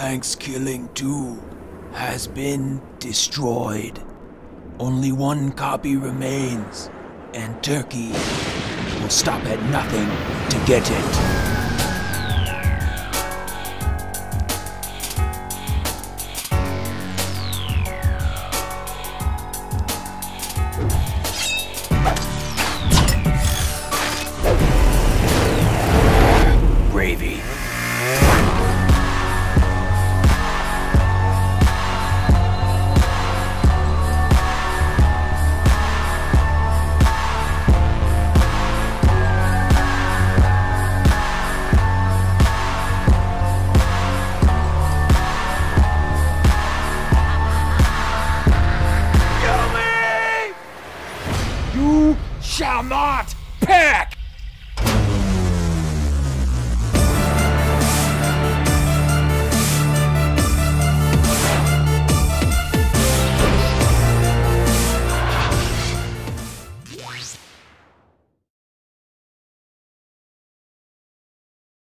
ThanksKilling 2 has been destroyed. Only one copy remains, and Turkie will stop at nothing to get it. Shall not peck!